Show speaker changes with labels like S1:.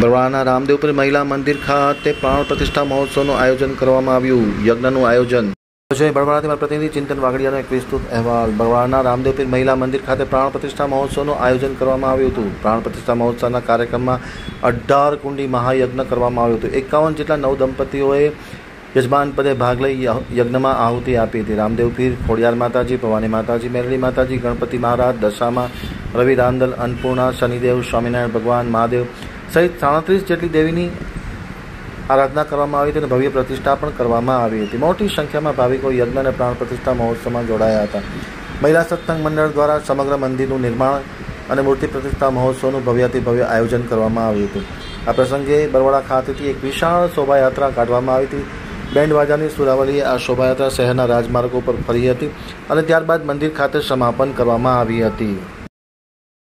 S1: બરવાળાના રામદેવપુર મહિલા મંદિર ખાતે પ્રાણ પ્રતિષ્ઠા મહોત્સવનું આયોજન કરવામાં આવ્યું. યજ્ઞનું આયોજન. જય બરવાળાથી મારા પ્રતિનિધિ ચિંતન વાઘડિયાનો એક વિસ્તૃત અહેવાલ. બરવાળાના રામદેવપીર મહિલા મંદિર ખાતે પ્રાણ પ્રતિષ્ઠા મહોત્સવનું આયોજન કરવામાં આવ્યું હતું. પ્રાણ પ્રતિષ્ઠા મહોત્સવના કાર્યક્રમમાં અઢાર કુંડી મહાયજ્ઞ કરવામાં આવ્યું હતું. એકાવન જેટલા નવ દંપતીઓએ યજમાન પદે ભાગ લઈ યજ્ઞમાં આહુતિ આપી હતી. રામદેવ પીર ખોડિયાર માતાજી, ભવાની માતાજી, મેરડી માતાજી, ગણપતિ મહારાજ, દશામાં રવિ રાંદલ, અન્નપૂર્ણા, શનિદેવ, સ્વામિનારાયણ ભગવાન, મહાદેવ સહિત સાડત્રીસ જેટલી દેવીની આરાધના કરવામાં આવી હતી અને ભવ્ય પ્રતિષ્ઠા પણ કરવામાં આવી હતી. મોટી સંખ્યામાં ભાવિકો યજ્ઞ અને પ્રાણ પ્રતિષ્ઠા મહોત્સવમાં જોડાયા હતા. મહિલા સત્સંગ મંડળ દ્વારા સમગ્ર મંદિરનું નિર્માણ અને મૂર્તિ પ્રતિષ્ઠા મહોત્સવનું ભવ્યાતિ ભવ્ય આયોજન કરવામાં આવ્યું હતું. આ પ્રસંગે બરવાડા ખાતેથી એક વિશાળ શોભાયાત્રા કાઢવામાં આવી હતી. બેન્ડ વાજાની સુરાવલીએ આ શોભાયાત્રા શહેરના રાજમાર્ગો પર ફરી હતી અને ત્યારબાદ મંદિર ખાતે સમાપન કરવામાં આવી હતી.